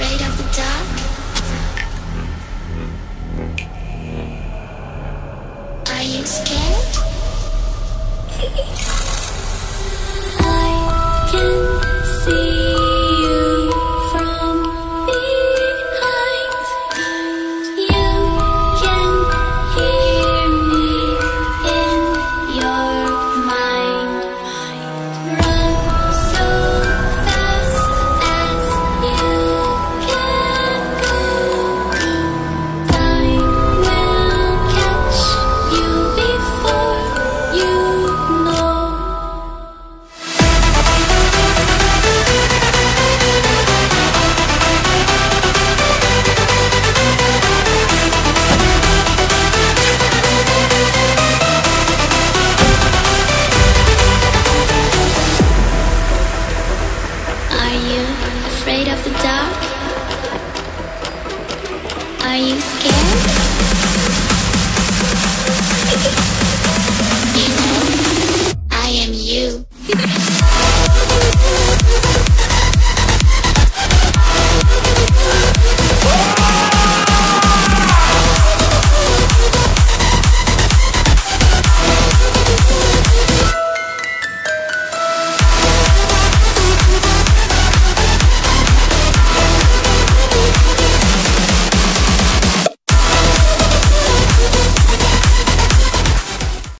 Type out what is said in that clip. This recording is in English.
afraid of the dark? Are you scared? Are you afraid of the dark? Are you scared? You know, I am you.